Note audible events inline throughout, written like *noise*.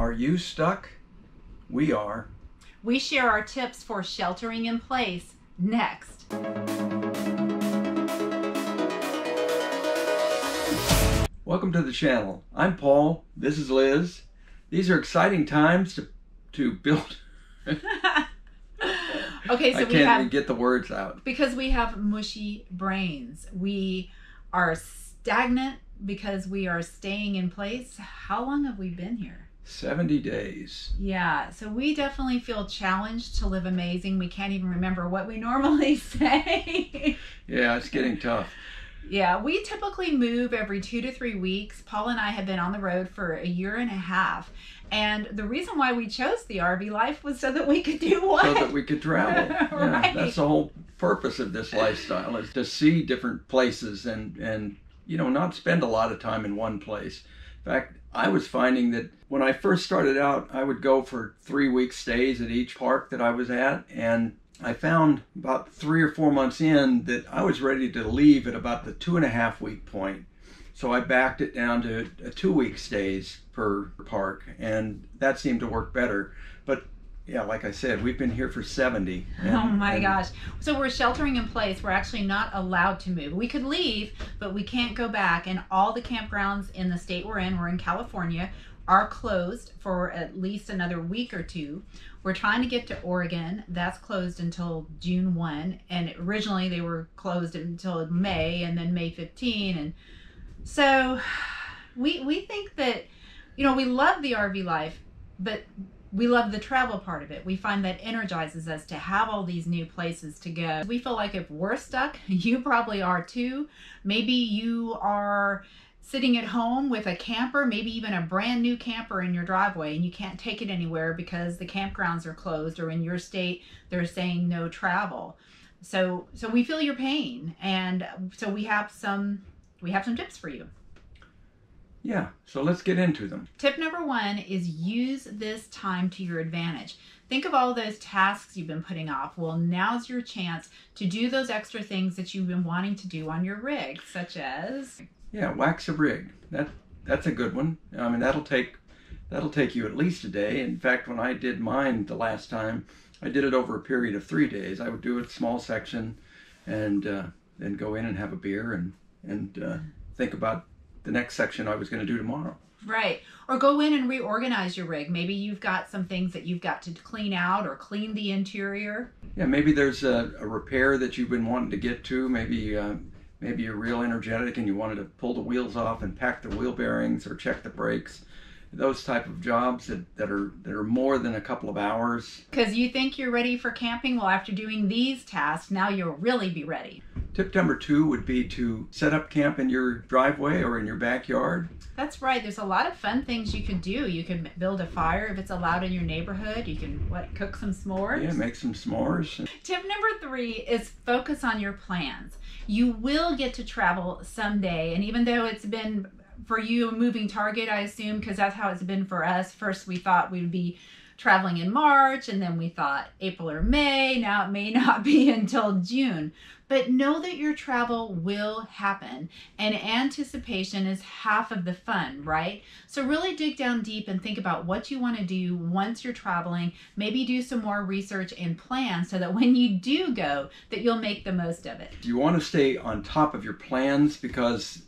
Are you stuck? We are. We share our tips for sheltering in place next. Welcome to the channel. I'm Paul. This is Liz. These are exciting times to to build. *laughs* okay, so I we can't have get the words out. because we have mushy brains. We are stagnant because we are staying in place. How long have we been here? 70 days. Yeah, so we definitely feel challenged to live amazing. We can't even remember what we *laughs* normally say. Yeah, it's getting tough. yeah, we typically move every two to three weeks. Paul and I have been on the road for a year and a half. And the reason why we chose the RV life was so that we could do what? so that we could travel. *laughs* Yeah, Right. that's the whole purpose of this lifestyle is to see different places and and you know not spend a lot of time in one place. In fact, I was finding that when I first started out, I would go for three week stays at each park that I was at, and I found about three or four months in that I was ready to leave at about the two and a half week point. So I backed it down to a two week stays per park, and that seemed to work better. But yeah, like I said, we've been here for 70. and- oh my and gosh. So we're sheltering in place. We're actually not allowed to move. We could leave, but we can't go back. And all the campgrounds in the state we're in, we're in California, are closed for at least another week or two. We're trying to get to Oregon. That's closed until June 1. And originally they were closed until May and then May 15. And so *sighs* we we think that, you know, we love the RV life, but we love the travel part of it. We find that energizes us to have all these new places to go. We feel like if we're stuck, *laughs* you probably are too. Maybe you are sitting at home with a camper, maybe even a brand new camper in your driveway, and you can't take it anywhere because the campgrounds are closed, or in your state they're saying no travel. So, so we feel your pain, and so we have some we have some tips for you. Yeah, so let's get into them. Tip number one is use this time to your advantage. Think of all those tasks you've been putting off. Well, now's your chance to do those extra things that you've been wanting to do on your rig, such as Yeah, wax a rig. That that's a good one. I mean, that'll take that'll take you at least a day. In fact, when I did mine the last time, I did it over a period of three days. I would do a small section, and uh, then go in and have a beer and and uh, think about the next section I was going to do tomorrow. right, or go in and reorganize your rig. Maybe you've got some things that you've got to clean out or clean the interior. Yeah, maybe there's a, a repair that you've been wanting to get to. Maybe uh, maybe you're real energetic and you wanted to pull the wheels off and pack the wheel bearings or check the brakes. Those type of jobs that, that are that are more than a couple of hours. Because you think you're ready for camping. Well, after doing these tasks, now you'll really be ready. Tip number two would be to set up camp in your driveway or in your backyard. That's right. There's a lot of fun things you could do. You can build a fire if it's allowed in your neighborhood. You can what cook some s'mores. Yeah, make some s'mores. Tip number three is focus on your plans. You will get to travel someday, and even though it's been for you a moving target, I assume, because that's how it's been for us. First, we thought we would be traveling in March, and then we thought April or May. Now it may *laughs* not be until June. But know that your travel will happen, and anticipation is half of the fun, right? So, really dig down deep and think about what you want to do once you're traveling. Maybe do some more research and plan so that when you do go, that you'll make the most of it. You want to stay on top of your plans because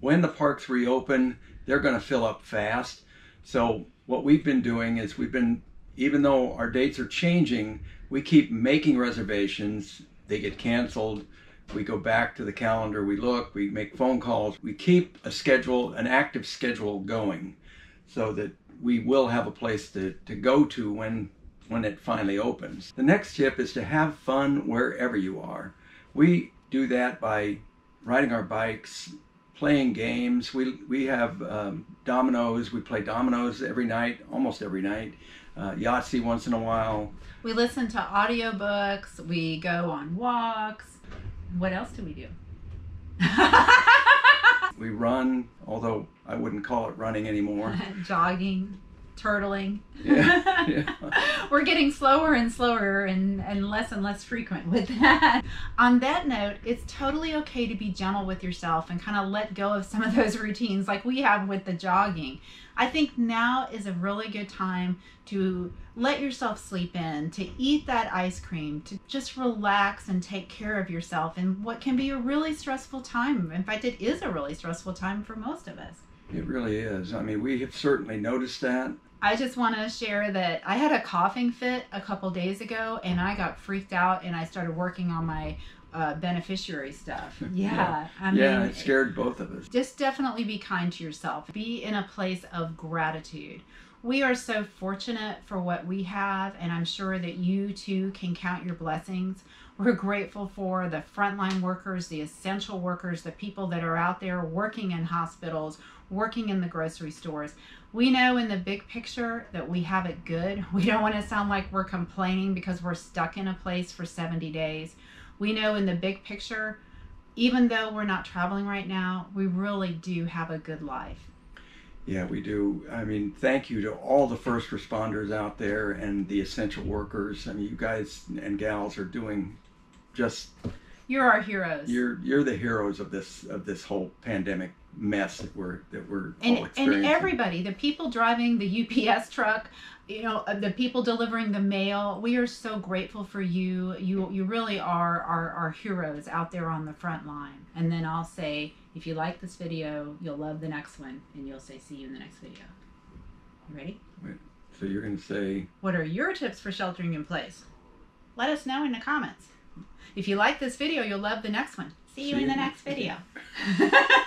when the parks reopen, they're going to fill up fast. So what we've been doing is we've been even though our dates are changing, we keep making reservations. They get canceled. We go back to the calendar, we look, we make phone calls. We keep a schedule, an active schedule going so that we will have a place to, to go to when when it finally opens. The next tip is to have fun wherever you are. We do that by riding our bikes, playing games. We we have um, dominoes. We play dominoes every night, almost every night. Uh, Yahtzee once in a while. We listen to audiobooks, we go on walks. What else do we do? *laughs* We run, although I wouldn't call it running anymore. *laughs* Jogging. Turtling. Yeah, yeah. *laughs* We're getting slower and slower and, and less and less frequent with that. On that note, it's totally okay to be gentle with yourself and kind of let go of some of those routines like we have with the jogging. I think now is a really good time to let yourself sleep in, to eat that ice cream, to just relax and take care of yourself in what can be a really stressful time. In fact, it is a really stressful time for most of us. It really is. I mean, we have certainly noticed that. I just want to share that I had a coughing fit a couple days ago and I got freaked out and I started working on my uh, beneficiary stuff. *laughs* Yeah. I mean, yeah, it scared both of us. just definitely be kind to yourself. Be in a place of gratitude. We are so fortunate for what we have, and I'm sure that you too can count your blessings. We're grateful for the frontline workers, the essential workers, the people that are out there working in hospitals, working in the grocery stores. We know in the big picture that we have it good. *laughs* We don't want to sound like we're complaining because we're stuck in a place for 70 days. We know in the big picture, even though we're not traveling right now, we really do have a good life. Yeah, we do. I mean, thank you to all the first responders out there and the essential workers. I mean, you guys and gals are doing just You're our heroes. you're you're the heroes of this of this whole pandemic mess that we're that we're all and experiencing. and everybody, the people driving the UPS truck, you know, uh, the people delivering the mail, we are so grateful for you. You you really are our, our heroes out there on the front line. And then I'll say, if you like this video, you'll love the next one, and you'll say, see you in the next video. You ready? so you're going to say What are your tips for sheltering in place? Let us know in the comments. If you like this video, you'll love the next one. See you See in the next next video. *laughs*